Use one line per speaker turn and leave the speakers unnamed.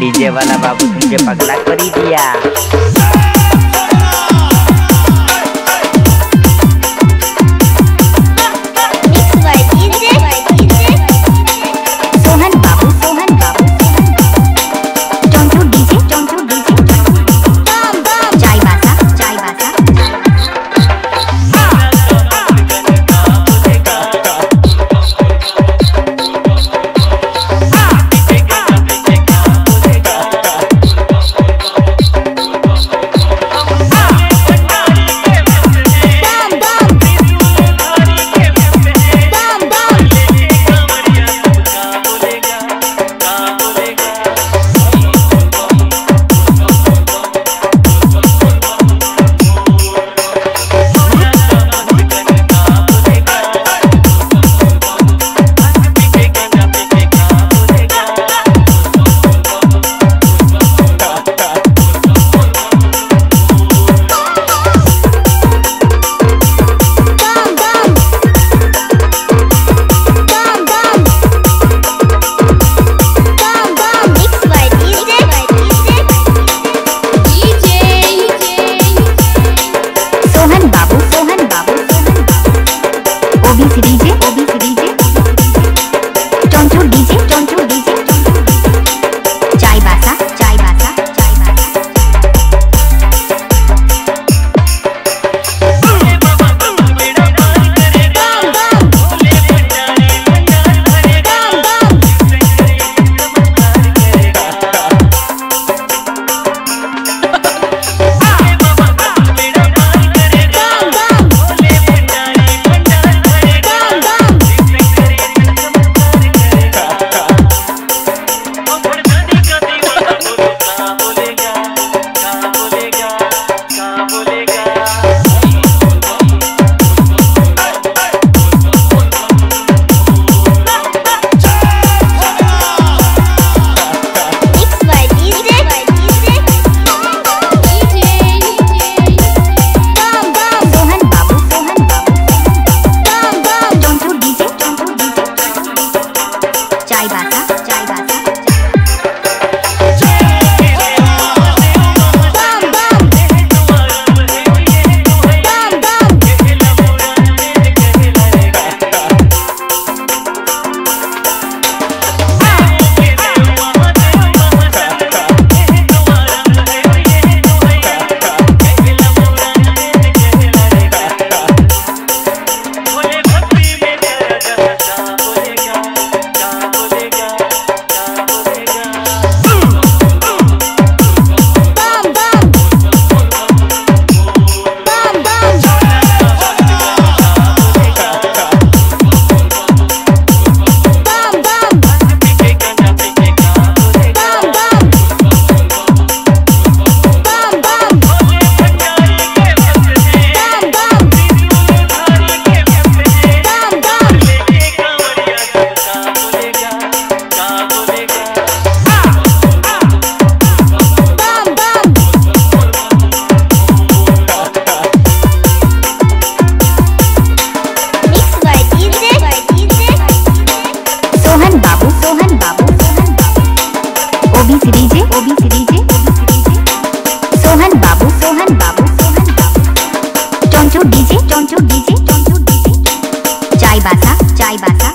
DJ वाला बाबू तुझे पगला करी दिया।
DJ Chanchal DJ Chanchal DJ চাই বাসা চাই বাসা